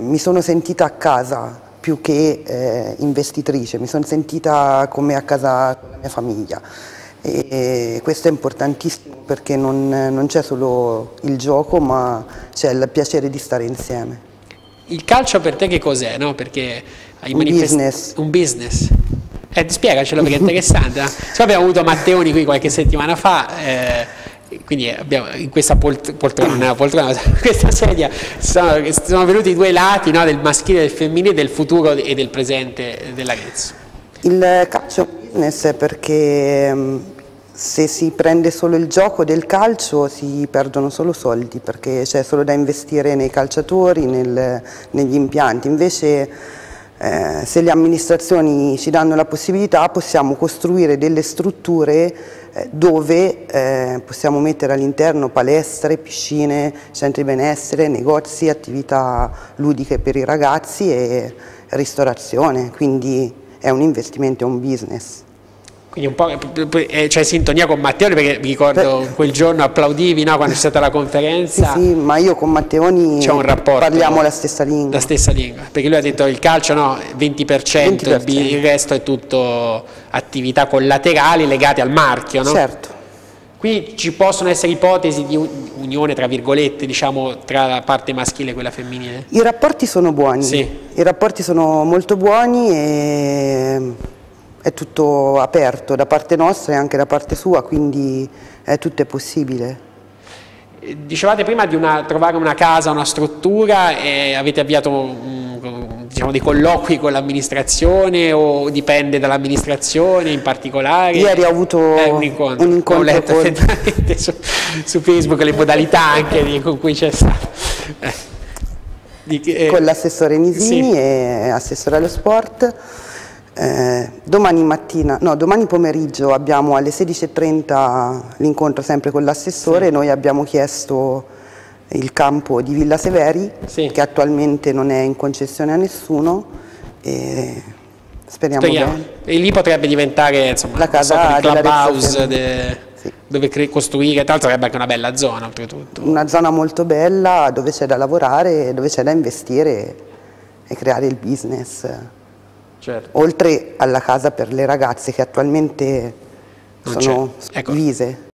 mi sono sentita a casa più che eh, investitrice, mi sono sentita come a casa con la mia famiglia e questo è importantissimo perché non, non c'è solo il gioco ma c'è il piacere di stare insieme. Il calcio per te che cos'è? No? Perché hai un business. Un business. Eh, spiegacelo perché è interessante. Eh? abbiamo avuto Matteoni qui qualche settimana fa. Eh, quindi abbiamo, in questa poltrona, poltrona, questa sedia sono, sono venuti i due lati no, del maschile e del femminile, del futuro e del presente dell'Arezzo. Il calcio è un business perché mm, se si prende solo il gioco del calcio si perdono solo soldi perché c'è solo da investire nei calciatori, nel, negli impianti, invece eh, se le amministrazioni ci danno la possibilità possiamo costruire delle strutture eh, dove eh, possiamo mettere all'interno palestre, piscine, centri benessere, negozi, attività ludiche per i ragazzi e ristorazione, quindi è un investimento, è un business. Quindi un po' c'è sintonia con Matteoni perché mi ricordo Beh, quel giorno applaudivi no, quando c'è stata la conferenza. Sì, sì, ma io con Matteoni parliamo la stessa lingua. La stessa lingua, perché lui ha detto il calcio no, 20%, 20%. il resto è tutto attività collaterali legate al marchio, no? Certo. Qui ci possono essere ipotesi di unione, tra virgolette, diciamo, tra la parte maschile e quella femminile? I rapporti sono buoni, sì. i rapporti sono molto buoni e è tutto aperto da parte nostra e anche da parte sua, quindi è tutto è possibile. Dicevate prima di una, trovare una casa, una struttura e avete avviato diciamo, dei colloqui con l'amministrazione o dipende dall'amministrazione in particolare? Ieri ho avuto eh, un incontro, un incontro ho letto con... su, su, Facebook le modalità anche con cui c'è stato. Eh. Eh, con l'assessore Nisini sì. e assessore allo sport. Eh, domani mattina, no, domani pomeriggio abbiamo alle 16.30 l'incontro sempre con l'assessore, sì. noi abbiamo chiesto il campo di Villa Severi sì. che attualmente non è in concessione a nessuno e speriamo bene. E lì potrebbe diventare insomma, la casa so, clubhouse de... sì. dove costruire, tra l'altro sarebbe anche una bella zona oltretutto. Una zona molto bella dove c'è da lavorare, dove c'è da investire e creare il business. Certo. Oltre alla casa per le ragazze che attualmente sono ecco. divise.